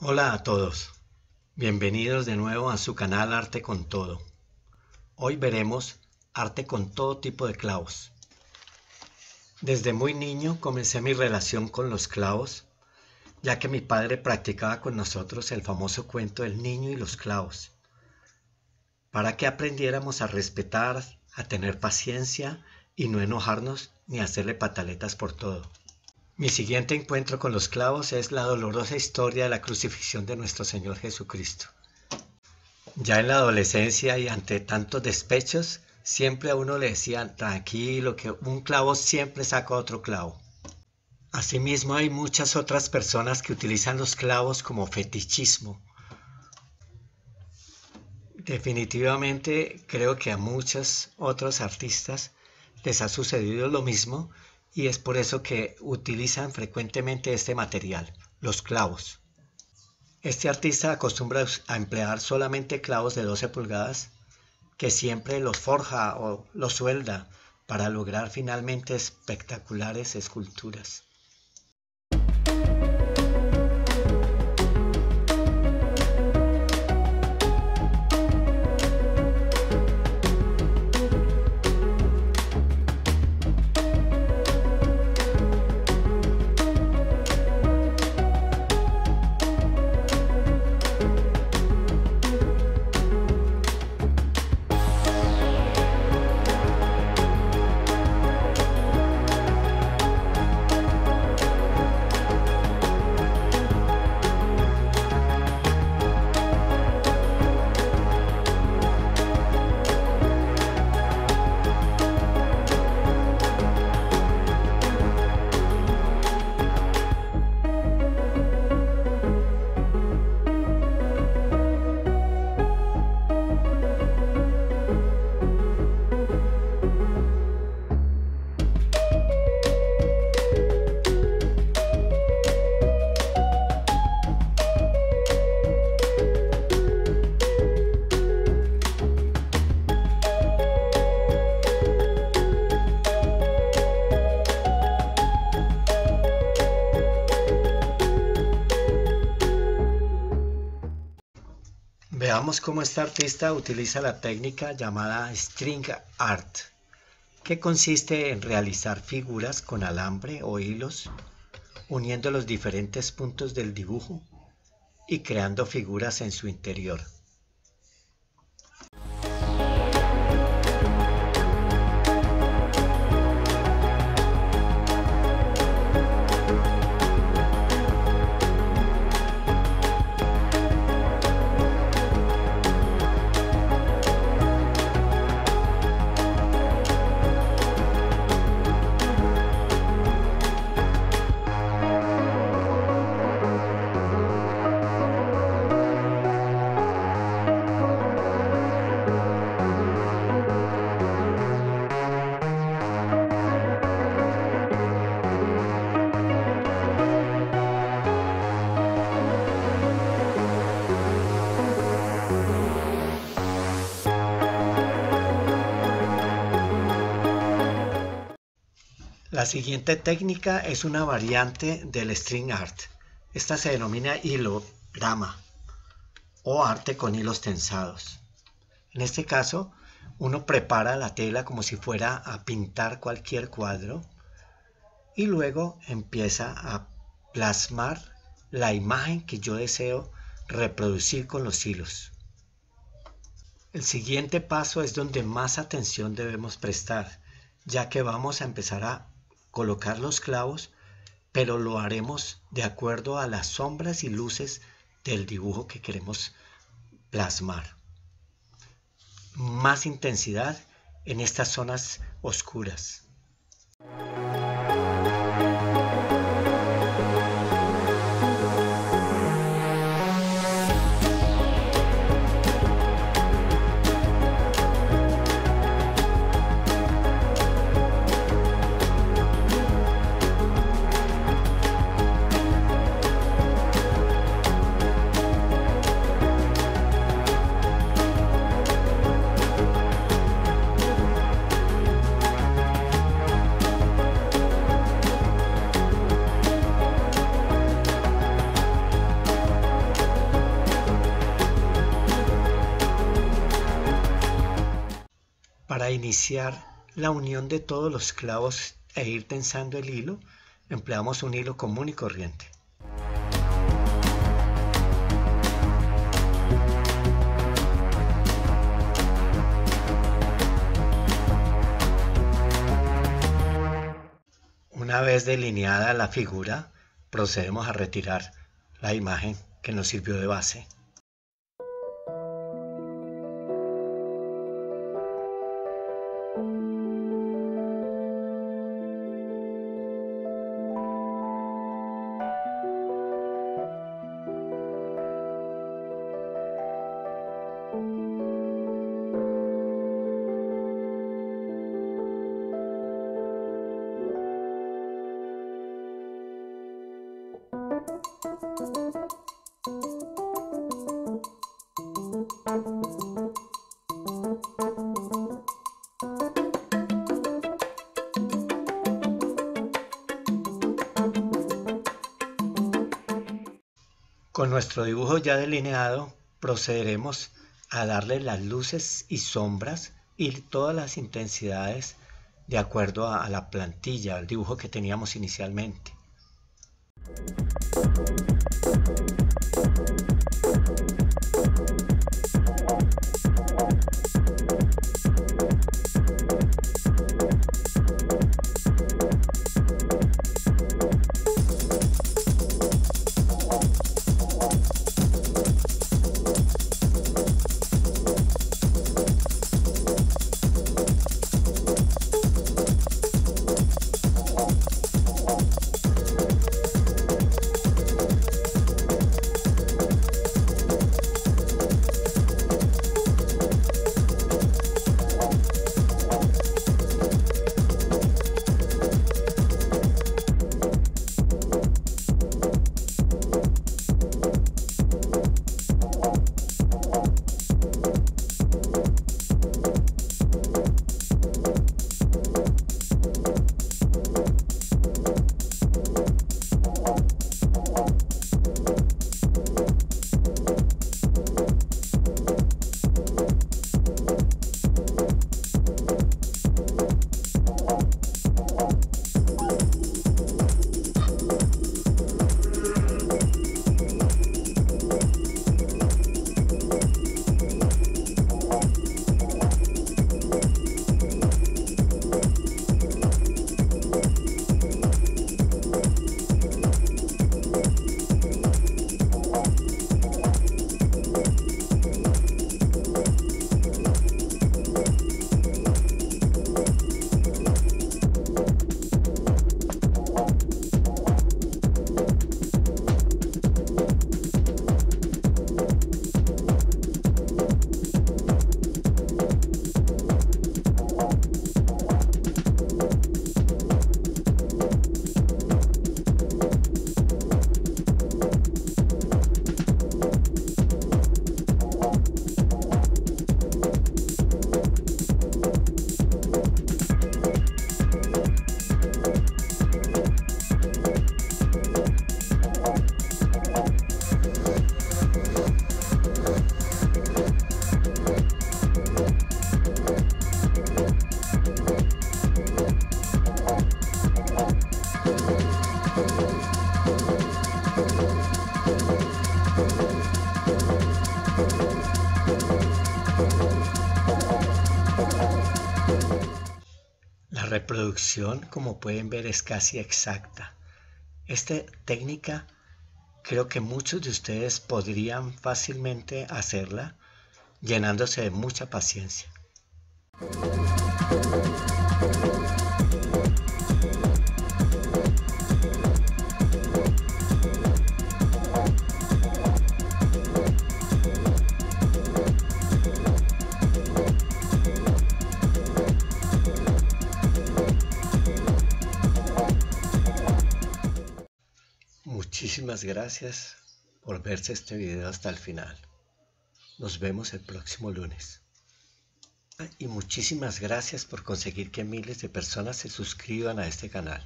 Hola a todos, bienvenidos de nuevo a su canal Arte con Todo. Hoy veremos arte con todo tipo de clavos. Desde muy niño comencé mi relación con los clavos, ya que mi padre practicaba con nosotros el famoso cuento del niño y los clavos, para que aprendiéramos a respetar, a tener paciencia y no enojarnos ni hacerle pataletas por todo. Mi siguiente encuentro con los clavos es la dolorosa historia de la crucifixión de nuestro Señor Jesucristo. Ya en la adolescencia y ante tantos despechos, siempre a uno le decían, tranquilo, que un clavo siempre saca otro clavo. Asimismo, hay muchas otras personas que utilizan los clavos como fetichismo. Definitivamente creo que a muchos otros artistas les ha sucedido lo mismo y es por eso que utilizan frecuentemente este material, los clavos. Este artista acostumbra a emplear solamente clavos de 12 pulgadas que siempre los forja o los suelda para lograr finalmente espectaculares esculturas. Veamos cómo este artista utiliza la técnica llamada string art, que consiste en realizar figuras con alambre o hilos, uniendo los diferentes puntos del dibujo y creando figuras en su interior. La siguiente técnica es una variante del string art. Esta se denomina hilograma o arte con hilos tensados. En este caso, uno prepara la tela como si fuera a pintar cualquier cuadro y luego empieza a plasmar la imagen que yo deseo reproducir con los hilos. El siguiente paso es donde más atención debemos prestar, ya que vamos a empezar a colocar los clavos, pero lo haremos de acuerdo a las sombras y luces del dibujo que queremos plasmar. Más intensidad en estas zonas oscuras. Para iniciar la unión de todos los clavos e ir tensando el hilo, empleamos un hilo común y corriente. Una vez delineada la figura, procedemos a retirar la imagen que nos sirvió de base. Con nuestro dibujo ya delineado procederemos a darle las luces y sombras y todas las intensidades de acuerdo a, la plantilla, al dibujo que teníamos inicialmente. Thank you. Reproducción, como pueden ver, es casi exacta. Esta técnica creo que muchos de ustedes podrían fácilmente hacerla llenándose de mucha paciencia. Muchísimas gracias por verse este video hasta el final. Nos vemos el próximo lunes. Y muchísimas gracias por conseguir que miles de personas se suscriban a este canal.